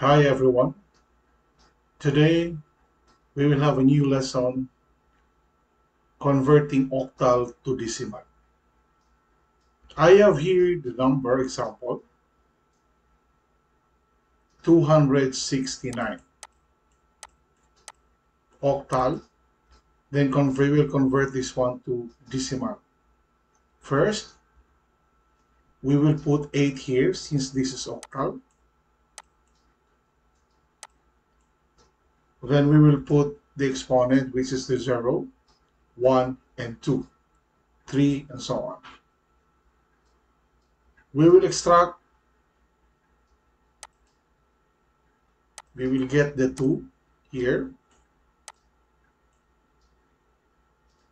Hi everyone. Today we will have a new lesson converting octal to decimal. I have here the number example 269 octal then we will convert this one to decimal. First we will put 8 here since this is octal Then we will put the exponent, which is the 0, 1, and 2, 3, and so on. We will extract, we will get the 2 here.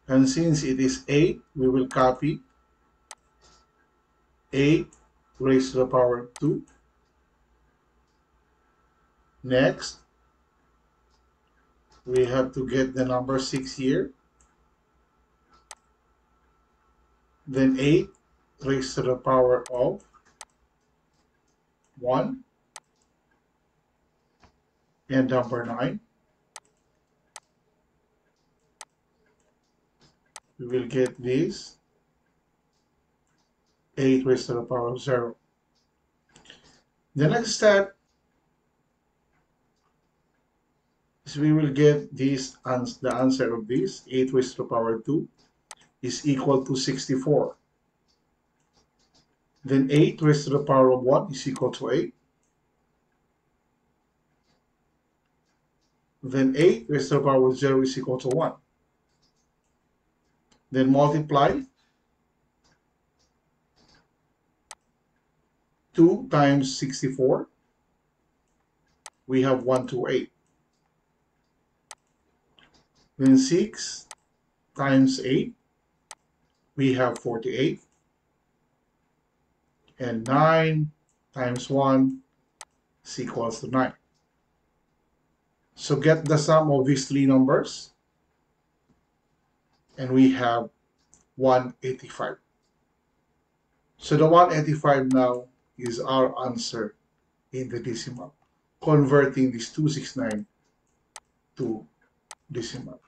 And since it is 8, we will copy 8 raised to the power 2. Next, we have to get the number 6 here. Then 8 raised to the power of 1. And number 9. We will get this 8 raised to the power of 0. The next step We will get this and the answer of this 8 raised to the power 2 is equal to 64. Then 8 raised to the power of 1 is equal to 8. Then 8 raised to the power of 0 is equal to 1. Then multiply 2 times 64. We have 128. Then 6 times 8, we have 48. And 9 times 1 is equals to 9. So get the sum of these three numbers. And we have 185. So the 185 now is our answer in the decimal, converting this 269 to decimal.